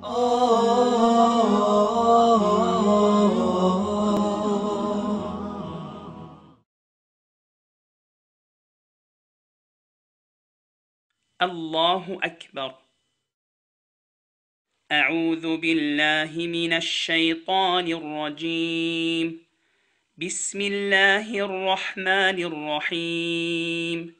الله أكبر. أعوذ بالله من الشيطان الرجيم. بسم الله الرحمن الرحيم.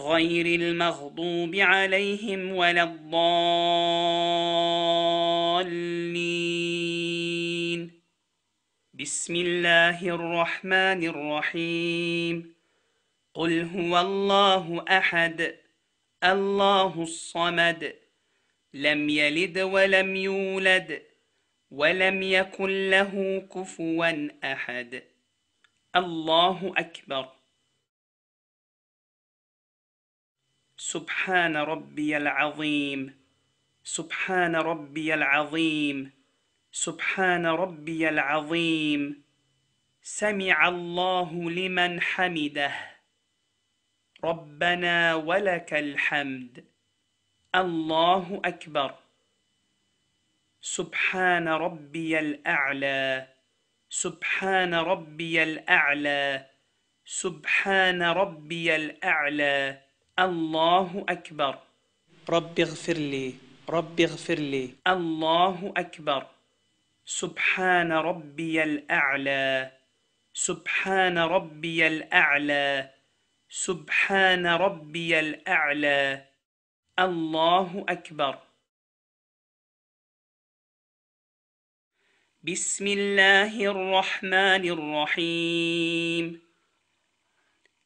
غير المغضوب عليهم ولا الضالين. بسم الله الرحمن الرحيم. قل هو الله أحد الله الصمد لم يلد ولم يولد ولم يكن له كفوا أحد. الله أكبر. سبحان ربي العظيم. سبحان ربي العظيم. سبحان ربي العظيم. سمع الله لمن حمده. ربنا ولك الحمد. الله أكبر. سبحان ربي الأعلى. سبحان ربي الأعلى. سبحان ربي الأعلى. الله أكبر رب اغفر لي رب اغفر لي الله أكبر سبحان ربي الأعلى سبحان ربي الأعلى سبحان ربي الأعلى الله أكبر بسم الله الرحمن الرحيم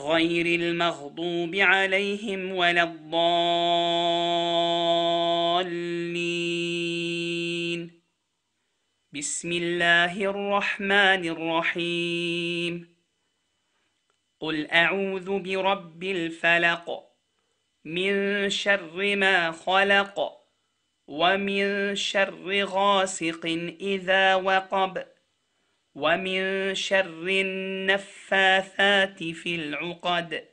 غير المغضوب عليهم ولا الضالين. بسم الله الرحمن الرحيم. قل أعوذ برب الفلق من شر ما خلق ومن شر غاسق إذا وقب. ومن شر النفاثات في العقد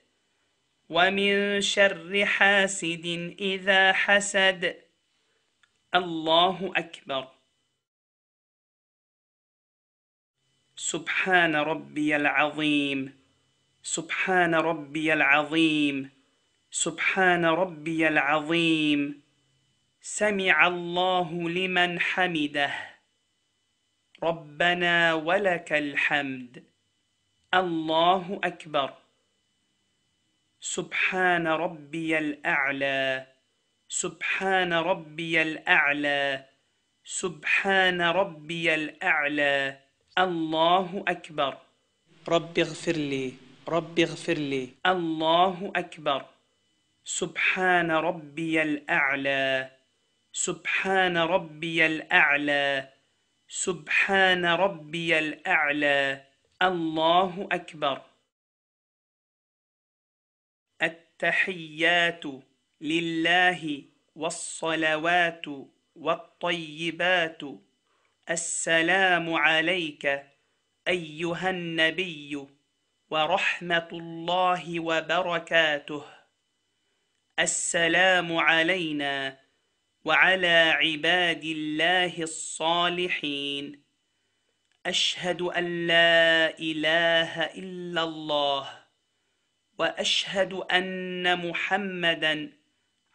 ومن شر حاسد إذا حسد. الله أكبر. سبحان ربي العظيم. سبحان ربي العظيم. سبحان ربي العظيم. سمع الله لمن حمده. ربنا ولك الحمد. الله أكبر. سبحان ربي الأعلى. سبحان ربي الأعلى. سبحان ربي الأعلى. الله أكبر. رب اغفر لي. رب اغفر لي. الله أكبر. سبحان ربي الأعلى. سبحان ربي الأعلى. سبحان ربي الأعلى الله أكبر. التحيات لله والصلوات والطيبات. السلام عليك أيها النبي ورحمة الله وبركاته. السلام علينا وعلى عباد الله الصالحين. أشهد أن لا إله إلا الله وأشهد أن محمدا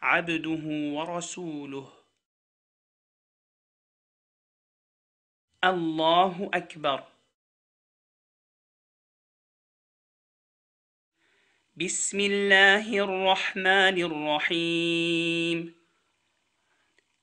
عبده ورسوله. الله أكبر. بسم الله الرحمن الرحيم.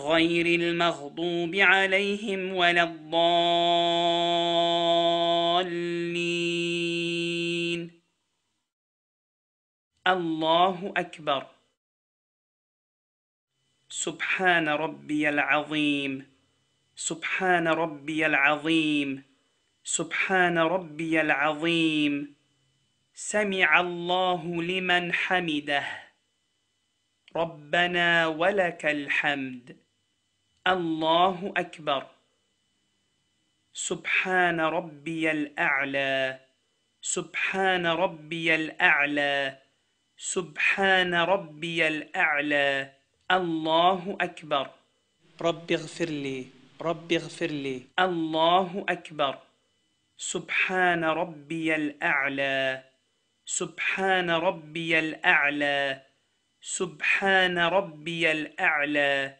غير المغضوب عليهم ولا الضالين. الله أكبر. سبحان ربي العظيم. سبحان ربي العظيم. سبحان ربي العظيم. سمع الله لمن حمده. ربنا ولك الحمد. الله أكبر سبحان ربي الأعلى سبحان ربي الأعلى سبحان ربي الأعلى الله أكبر رب اغفر لي رب اغفر لي الله أكبر سبحان ربي الأعلى سبحان ربي الأعلى سبحان ربي الأعلى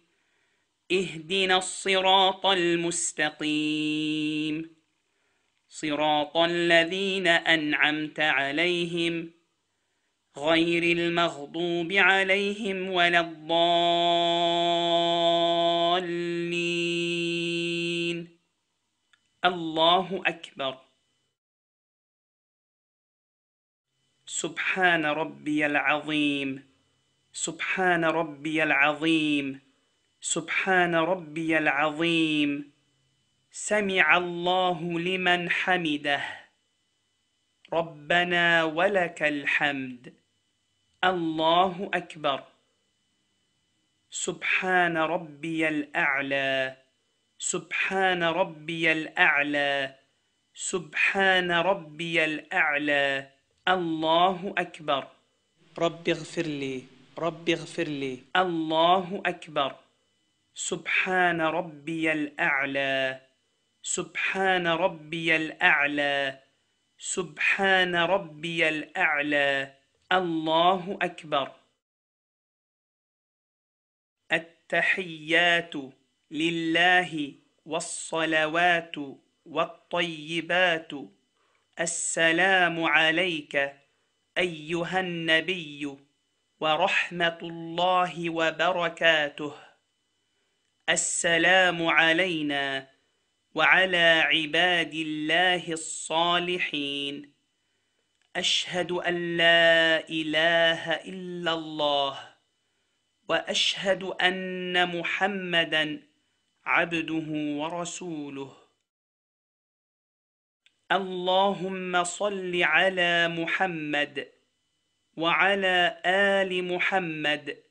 اهدنا الصراط المستقيم. صراط الذين أنعمت عليهم غير المغضوب عليهم ولا الضالين. الله أكبر. سبحان ربي العظيم. سبحان ربي العظيم. سبحان ربي العظيم. سمع الله لمن حمده. ربنا ولك الحمد. الله أكبر. سبحان ربي الأعلى. سبحان ربي الأعلى. سبحان ربي الأعلى. الله أكبر. رب اغفر لي. رب اغفر لي. الله أكبر. سبحان ربي الأعلى سبحان ربي الأعلى سبحان ربي الأعلى. الله أكبر. التحيات لله والصلوات والطيبات. السلام عليك أيها النبي ورحمة الله وبركاته. السلام علينا وعلى عباد الله الصالحين. أشهد أن لا إله إلا الله وأشهد أن محمدا عبده ورسوله. اللهم صل على محمد وعلى آل محمد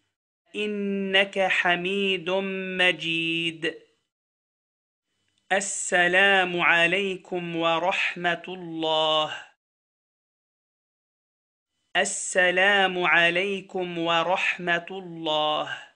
إنك حميد مجيد. السلام عليكم ورحمة الله. السلام عليكم ورحمة الله.